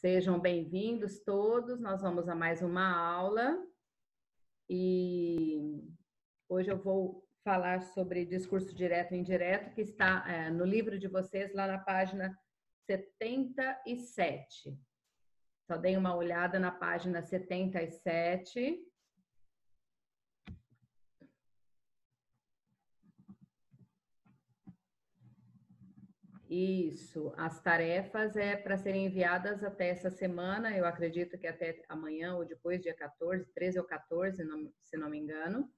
Sejam bem-vindos todos. Nós vamos a mais uma aula e hoje eu vou falar sobre discurso direto e indireto, que está é, no livro de vocês, lá na página 77. Só deem uma olhada na página 77. Isso, as tarefas é para serem enviadas até essa semana, eu acredito que até amanhã ou depois, dia 14, 13 ou 14, não, se não me engano.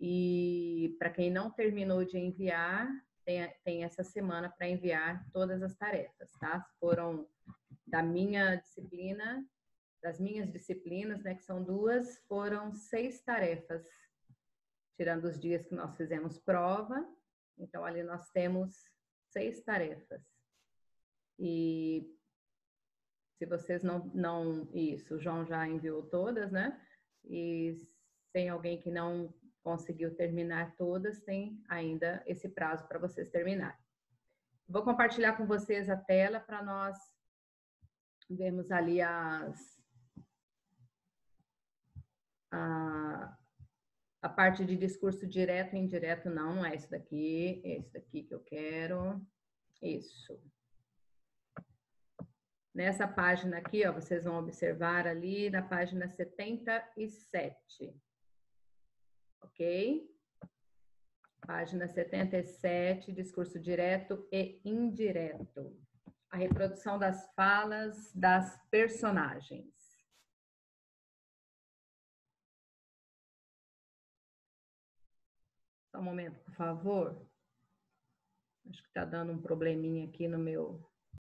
E para quem não terminou de enviar, tem, tem essa semana para enviar todas as tarefas, tá? Foram da minha disciplina, das minhas disciplinas, né, que são duas, foram seis tarefas, tirando os dias que nós fizemos prova. Então, ali nós temos seis tarefas. E se vocês não, não, isso, o João já enviou todas, né? E tem alguém que não conseguiu terminar todas, tem ainda esse prazo para vocês terminarem. Vou compartilhar com vocês a tela para nós vermos ali as a, a parte de discurso direto e indireto, não, não é isso daqui, é isso daqui que eu quero. Isso. Nessa página aqui, ó, vocês vão observar ali na página 77. Ok? Página 77, discurso direto e indireto. A reprodução das falas das personagens. Um momento, por favor. Acho que está dando um probleminha aqui no meu